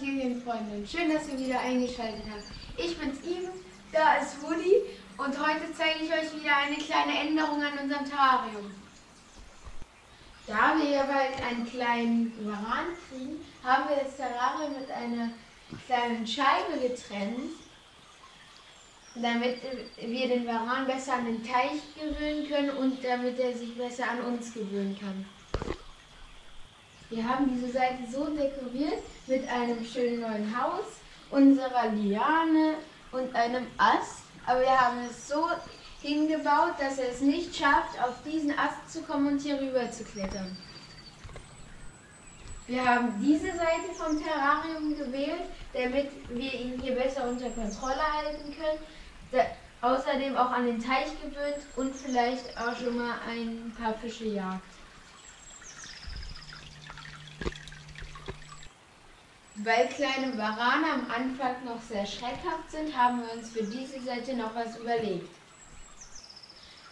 Reptilienfreundin. Schön, dass ihr wieder eingeschaltet habt. Ich bin Steven, da ist Woody und heute zeige ich euch wieder eine kleine Änderung an unserem Terrarium. Da wir ja bald einen kleinen Varan kriegen, haben wir das Terrarium mit einer kleinen Scheibe getrennt, damit wir den Varan besser an den Teich gewöhnen können und damit er sich besser an uns gewöhnen kann. Wir haben diese Seite so dekoriert mit einem schönen neuen Haus, unserer Liane und einem Ast. Aber wir haben es so hingebaut, dass er es nicht schafft, auf diesen Ast zu kommen und hier rüber zu klettern. Wir haben diese Seite vom Terrarium gewählt, damit wir ihn hier besser unter Kontrolle halten können. Da, außerdem auch an den Teich gewöhnt und vielleicht auch schon mal ein paar Fische jagt. Weil kleine Warane am Anfang noch sehr schreckhaft sind, haben wir uns für diese Seite noch was überlegt.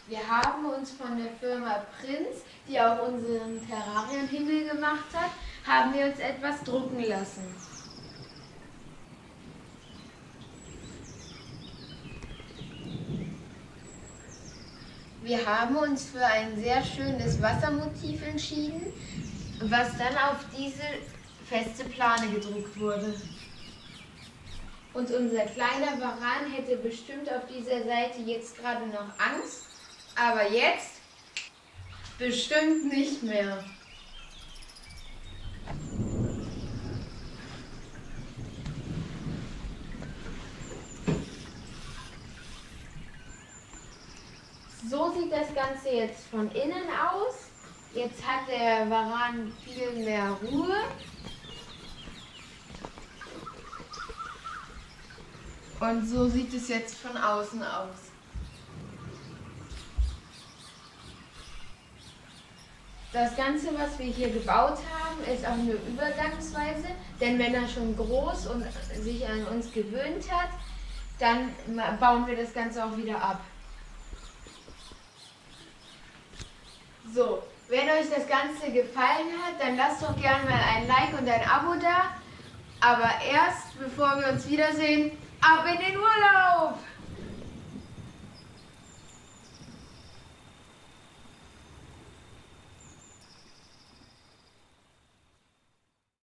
Wir haben uns von der Firma Prinz, die auch unseren Terrarienhimmel gemacht hat, haben wir uns etwas drucken lassen. Wir haben uns für ein sehr schönes Wassermotiv entschieden, was dann auf diese feste Plane gedruckt wurde. Und unser kleiner Varan hätte bestimmt auf dieser Seite jetzt gerade noch Angst, aber jetzt bestimmt nicht mehr. So sieht das Ganze jetzt von innen aus. Jetzt hat der Varan viel mehr Ruhe Und so sieht es jetzt von außen aus. Das Ganze, was wir hier gebaut haben, ist auch eine Übergangsweise, denn wenn er schon groß und sich an uns gewöhnt hat, dann bauen wir das Ganze auch wieder ab. So, wenn euch das Ganze gefallen hat, dann lasst doch gerne mal ein Like und ein Abo da. Aber erst, bevor wir uns wiedersehen, Ab in den Urlaub!